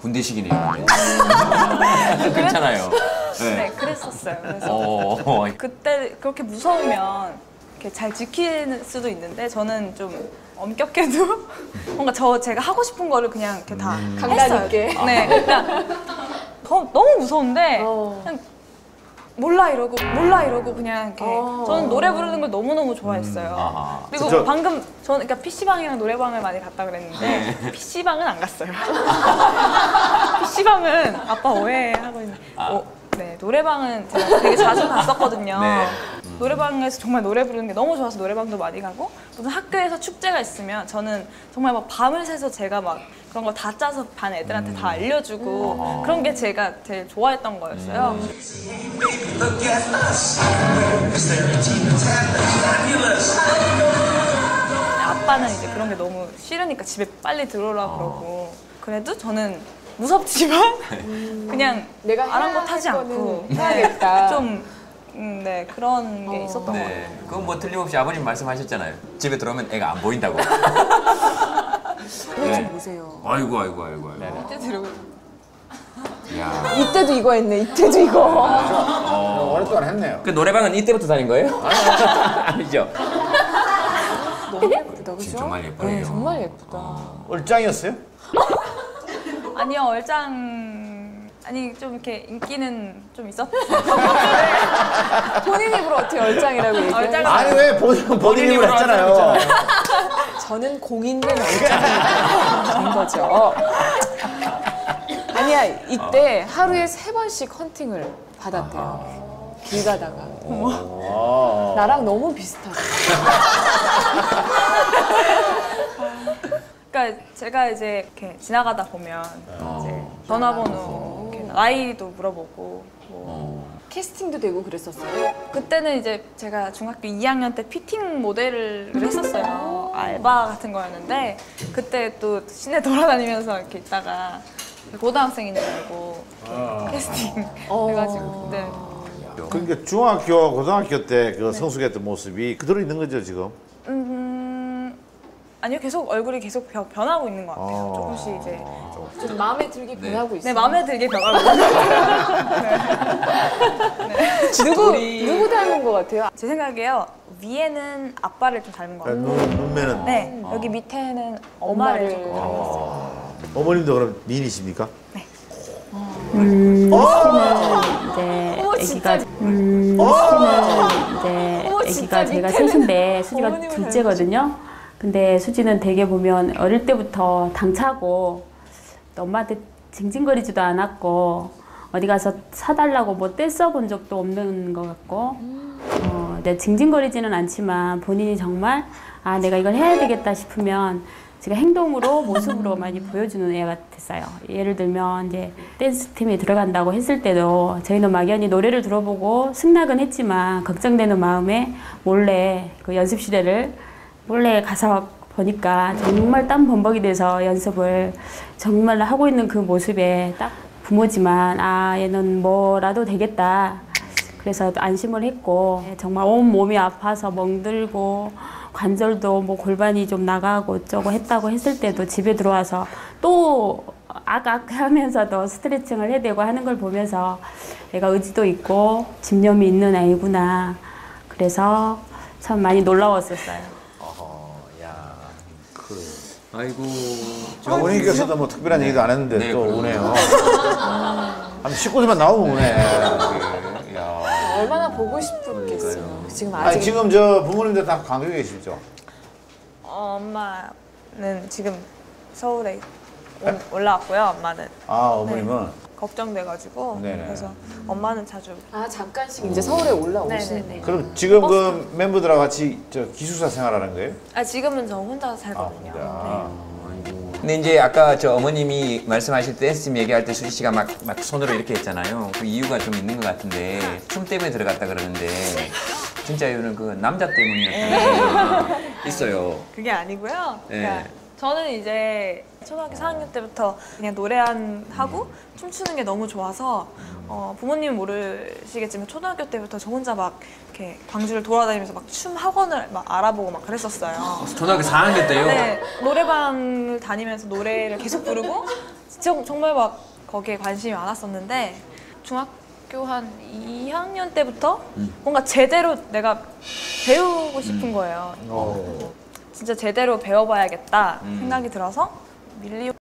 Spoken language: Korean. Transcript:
군대식이네요. 그렇잖아요. 네, 그랬었어요. 그래서 어, 그때 그렇게 무서우면 이렇게 잘 지킬 수도 있는데 저는 좀 엄격해도 뭔가 저 제가 하고 싶은 거를 그냥 이렇게 다 강단 했어요. 있게. 네, 그냥 더, 너무 무서운데 어. 그냥 몰라 이러고 몰라 이러고 그냥 이렇게 어. 저는 노래 부르는 걸 너무 너무 좋아했어요. 아하. 그리고 진짜- 방금 저는 그러니까 PC방이랑 노래방을 많이 갔다 그랬는데 PC방은 안 갔어요. PC방은 아빠 오해 하고 있는. 어, 네 노래방은 제가 되게 자주 갔었거든요. 네. 노래방에서 정말 노래 부르는 게 너무 좋아서 노래방도 많이 가고 무슨 학교에서 축제가 있으면 저는 정말 막 밤을 새서 제가 막 그런 거 다 짜서 반 애들한테 다 알려주고 그런 게 제가 제일 좋아했던 거였어요. 아빠는 이제 그런 게 너무 싫으니까 집에 빨리 들어오라 그러고 그래도 저는 무섭지만 그냥 내가 해야 아랑곳하지 할 않고 거는 해야겠다. 좀 음, 네, 그런 게 있었던 것 같아요. 네. 그건 뭐 틀림없이 아버님 말씀하셨잖아요. 집에 들어오면 애가 안 보인다고. 네. 좀 보세요. 아이고 아이고 아이고 아이고. 그때 들고 야. 이때도 이거 했네. 이때도 이거. 어. 오랫동안 했네요. 그 노래방은 이때부터 다닌 거예요? 아니죠. 너무 예쁘다, 그죠? 정말 예뻐요. 네, 정말 예쁘다. 얼짱이었어요? 아니요 얼짱 아니 좀 이렇게 인기는 좀 있었어요. 본인 입으로 어떻게 얼짱이라고 얘기해요? 얼짱은 아니 왜 본인 본인 입으로 했잖아요. 저는 공인된 얼짱이 된 거죠. 아니야, 이때 하루에 세 번씩 헌팅을 받았대요. 길 가다가. 아. 나랑 너무 비슷하다. 그러니까 제가 이제 이렇게 지나가다 보면 이제 전화번호 나이도 물어보고 뭐 캐스팅도 되고 그랬었어요. 그때는 이제 제가 중학교 2학년 때 피팅 모델을 했었어요. 알바 같은 거였는데 그때 또 시내 돌아다니면서 이렇게 있다가 고등학생인 줄 알고 캐스팅 해가지고 그때 그러니까 중학교, 고등학교 때 그 성숙했던 모습이 그대로 있는 거죠 지금. 음 아니요 계속 얼굴이 계속 변- 변하고 있는 것 같아요. 아. 조금씩 이제 좀 마음에 들게 변하고 네 있어요. 마음에 들게 변하고 있어요. 누구, 누구 닮은 것 같아요? 제 생각에요 위에는 아빠를 좀 닮은 것 같아요. 그러니까 눈, 눈매는. 네 여기 밑에는 엄마를. 조금 닮았어요. 어머님도 그럼 미인이십니까? 이제 아기가 음, 이제 아기가 제가 셋인데 수지가 둘째거든요. 근데 수지는 되게 보면 어릴 때부터 당차고 또 엄마한테 징징거리지도 않았고 어디 가서 사달라고 뭐 떼써본 적도 없는 것 같고 어, 내 징징거리지는 않지만 본인이 정말 아 내가 이걸 해야 되겠다 싶으면 제가 행동으로 모습으로 많이 보여주는 애 같았어요. 예를 들면 이제 댄스 팀에 들어간다고 했을 때도 저희는 막연히 노래를 들어보고 승낙은 했지만 걱정되는 마음에 몰래 그 연습실에를 몰래 가서 보니까 정말 땀 범벅이 돼서 연습을 정말 하고 있는 그 모습에 딱 부모지만 아 얘는 뭐라도 되겠다 그래서 안심을 했고 정말 온 몸이 아파서 멍들고 관절도 뭐 골반이 좀 나가고 어쩌고 했다고 했을 때도 집에 들어와서 또 악악 하면서도 스트레칭을 해대고 하는 걸 보면서 애가 의지도 있고 집념이 있는 아이구나 그래서 참 많이 놀라웠었어요. 아이고. 어머니께서도 뭐 특별한 얘기도 안 했는데 네, 또 그러게요. 우네요. 한 19세만 나오면 우네. 야. 얼마나 보고 싶었겠어요. 지금 아직 아니 지금 저 부모님들 다 강국에 계시죠? 어, 엄마는 지금 서울에 오- 올라왔고요. 엄마는 아 어머님은 걱정돼가지고 네네. 그래서 엄마는 자주 아 잠깐씩 이제 서울에 올라오시는 네네네. 그럼 지금 그 멤버들하고 같이 저 기숙사 생활하는 거예요? 아 지금은 저 혼자 아 살거든요. 혼자. 근데 이제 아까 저 어머님이 말씀하실 때 댄스 얘기할 때 수지 씨가 막, 막 손으로 이렇게 했잖아요. 그 이유가 좀 있는 것 같은데 춤 때문에 들어갔다 그러는데 진짜 이유는 그 남자 때문이었다는 게 있어요. 그게 아니고요. 네. 그러니까 저는 이제 초등학교 4학년 때부터 그냥 노래한 하고 춤추는 게 너무 좋아서 어, 부모님은 모르시겠지만 초등학교 때부터 저 혼자 막 이렇게 광주를 돌아다니면서 막 춤 학원을 막 알아보고 막 그랬었어요. 초등학교 4학년 때요? 네, 노래방을 다니면서 노래를 계속 부르고 정, 정말 막 거기에 관심이 많았었는데 중학교 한 2학년 때부터 뭔가 제대로 내가 배우고 싶은 거예요. 진짜 제대로 배워봐야겠다 생각이 들어서 밀리오